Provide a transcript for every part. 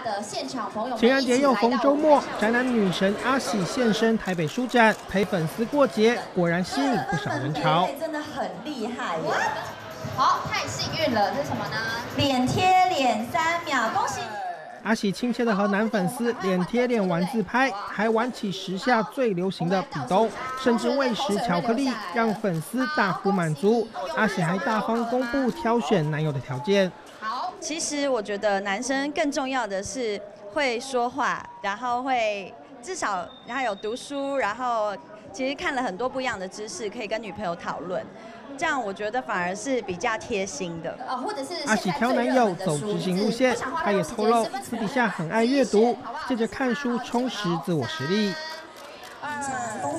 的现场朋友，情人节又逢周末，宅男女神阿喜现身台北书展，陪粉丝过节，果然吸引不少人潮。真的很厉害耶！好，太幸运了，这是什么呢？脸贴脸三秒，恭喜！阿喜亲切的和男粉丝脸贴脸玩自拍，还玩起时下最流行的比东，甚至喂食巧克力，让粉丝大呼满足。阿喜还大方公布挑选男友的条件。其实我觉得男生更重要的是会说话，然后会至少然后有读书，然后其实看了很多不一样的知识，可以跟女朋友讨论，这样我觉得反而是比较贴心的。啊，或者是阿喜挑男友走执行路线，他也透露私底下很爱阅读，借着看书充实自我实力。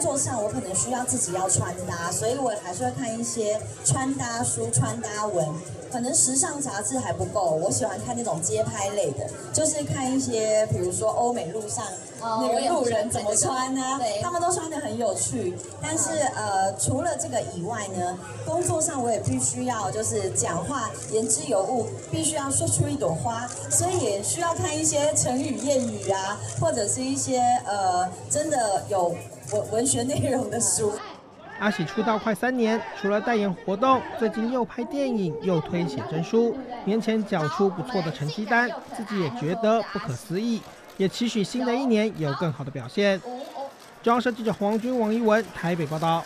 像工作上，我可能需要自己要穿搭，所以我还是会看一些穿搭书、穿搭文。可能时尚杂志还不够，我喜欢看那种街拍类的，就是看一些，比如说欧美路上那个路人怎么穿呢？他们都穿的很有趣。但是呃，除了这个以外呢，工作上我也必须要就是讲话言之有物，必须要说出一朵花，所以也需要看一些成语谚语啊，或者是一些呃真的有文学内容的书。阿喜出道快三年，除了代言活动，最近又拍电影，又推写真书，年前缴出不错的成绩单，自己也觉得不可思议，也期许新的一年有更好的表现。中央社记者黄军、王一文台北报道。